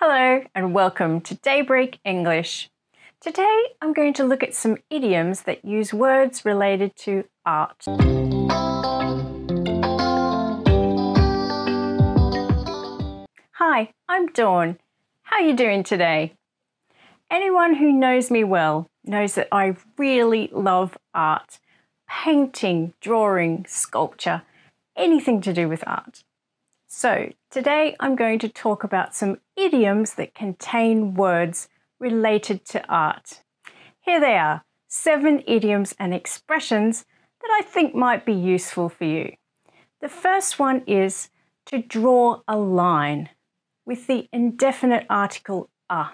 Hello and welcome to Daybreak English. Today I'm going to look at some idioms that use words related to art. Hi, I'm Dawn. How are you doing today? Anyone who knows me well knows that I really love art. Painting, drawing, sculpture, anything to do with art. So, today I'm going to talk about some idioms that contain words related to art. Here they are seven idioms and expressions that I think might be useful for you. The first one is to draw a line with the indefinite article a.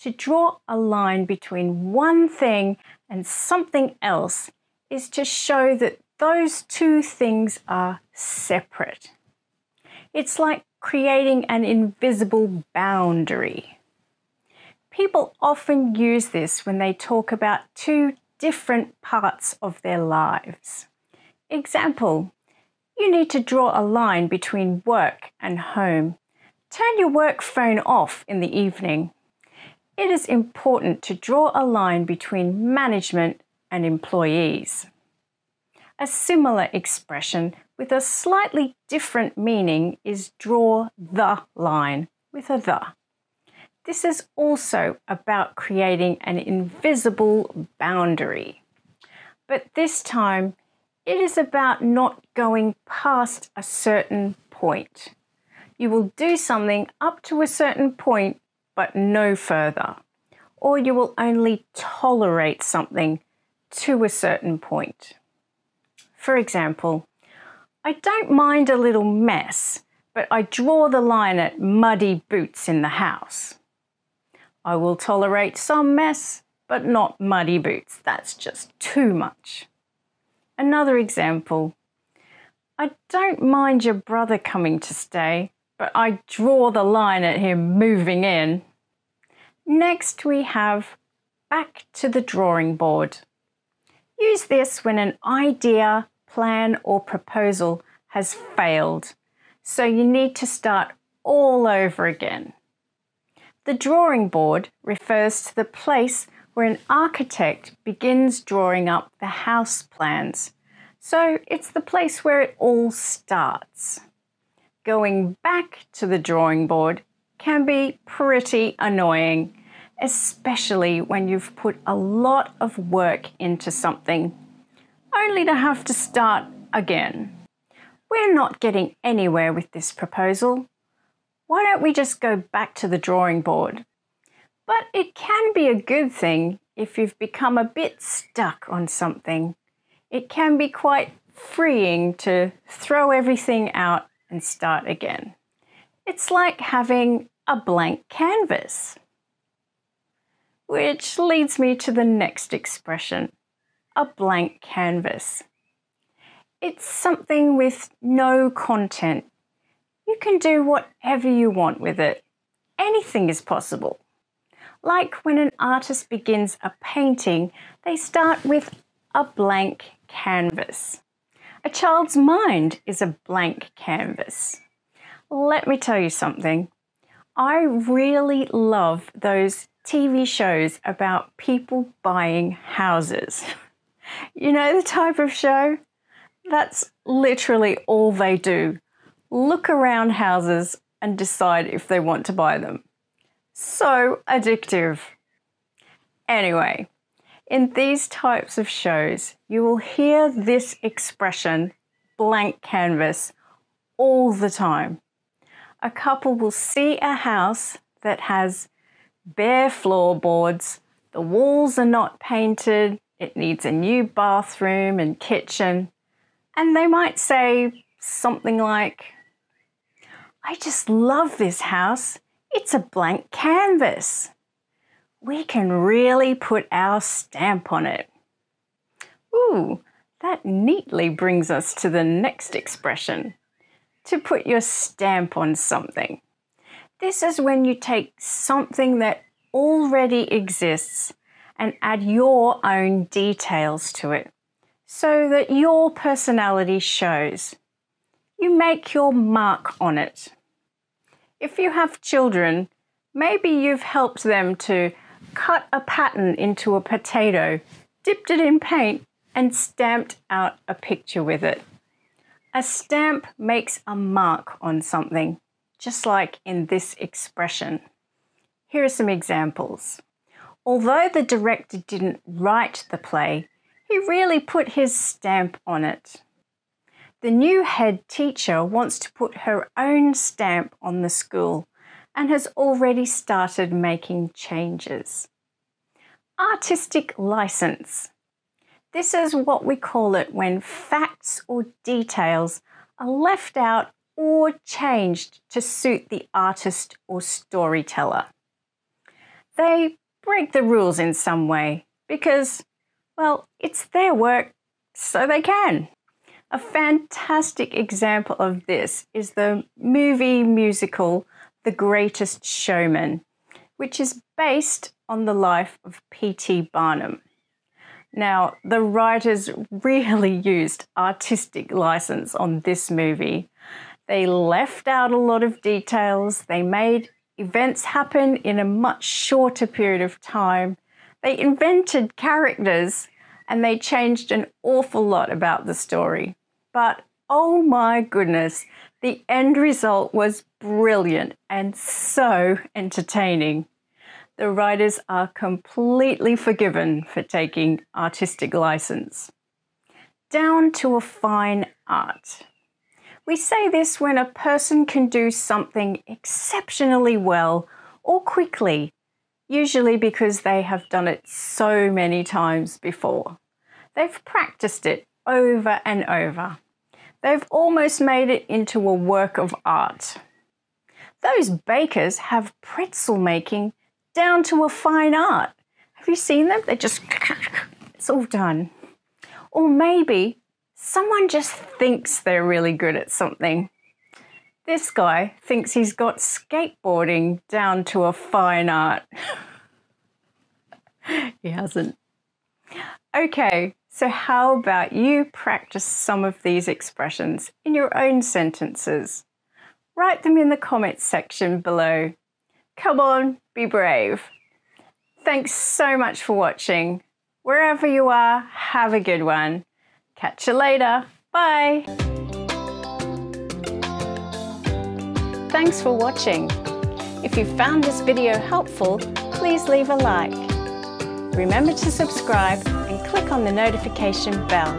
To draw a line between one thing and something else is to show that those two things are separate. It's like creating an invisible boundary. People often use this when they talk about two different parts of their lives. Example, you need to draw a line between work and home. Turn your work phone off in the evening. It is important to draw a line between management and employees. A similar expression with a slightly different meaning is draw the line with a the. This is also about creating an invisible boundary. But this time, it is about not going past a certain point. You will do something up to a certain point, but no further. Or you will only tolerate something to a certain point. For example, I don't mind a little mess, but I draw the line at muddy boots in the house. I will tolerate some mess, but not muddy boots. That's just too much. Another example. I don't mind your brother coming to stay, but I draw the line at him moving in. Next, we have back to the drawing board. Use this when an idea plan or proposal has failed, so you need to start all over again. The drawing board refers to the place where an architect begins drawing up the house plans, so it's the place where it all starts. Going back to the drawing board can be pretty annoying, especially when you've put a lot of work into something only to have to start again. We're not getting anywhere with this proposal. Why don't we just go back to the drawing board? But it can be a good thing if you've become a bit stuck on something. It can be quite freeing to throw everything out and start again. It's like having a blank canvas. Which leads me to the next expression a blank canvas. It's something with no content. You can do whatever you want with it. Anything is possible. Like when an artist begins a painting, they start with a blank canvas. A child's mind is a blank canvas. Let me tell you something. I really love those TV shows about people buying houses. You know the type of show? That's literally all they do. Look around houses and decide if they want to buy them. So addictive. Anyway, in these types of shows, you will hear this expression, blank canvas, all the time. A couple will see a house that has bare floorboards, the walls are not painted, it needs a new bathroom and kitchen. And they might say something like, I just love this house. It's a blank canvas. We can really put our stamp on it. Ooh, that neatly brings us to the next expression to put your stamp on something. This is when you take something that already exists and add your own details to it so that your personality shows. You make your mark on it. If you have children, Maybe you've helped them to cut a pattern into a potato, dipped it in paint, and stamped out a picture with it. A stamp makes a mark on something, just like in this expression. Here are some examples. Although the director didn't write the play, he really put his stamp on it. The new head teacher wants to put her own stamp on the school and has already started making changes. Artistic license. This is what we call it when facts or details are left out or changed to suit the artist or storyteller. They break the rules in some way because, well, it's their work, so they can. A fantastic example of this is the movie musical The Greatest Showman, which is based on the life of P.T. Barnum. Now, the writers really used artistic license on this movie. They left out a lot of details, they made events happen in a much shorter period of time, they invented characters, and they changed an awful lot about the story. But oh my goodness, the end result was brilliant and so entertaining the writers are completely forgiven for taking artistic license. Down to a fine art. We say this when a person can do something exceptionally well or quickly, usually because they have done it so many times before. They've practiced it over and over. They've almost made it into a work of art. Those bakers have pretzel making down to a fine art. Have you seen them? They just, it's all done. Or maybe someone just thinks they're really good at something. This guy thinks he's got skateboarding down to a fine art. he hasn't. Okay, so how about you practice some of these expressions in your own sentences? Write them in the comments section below. Come on, be brave. Thanks so much for watching. Wherever you are, have a good one. Catch you later. Bye. Thanks for watching. If you found this video helpful, please leave a like. Remember to subscribe and click on the notification bell.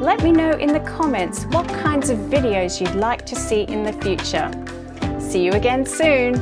Let me know in the comments what kinds of videos you'd like to see in the future. See you again soon.